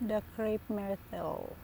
the crepe myrtle.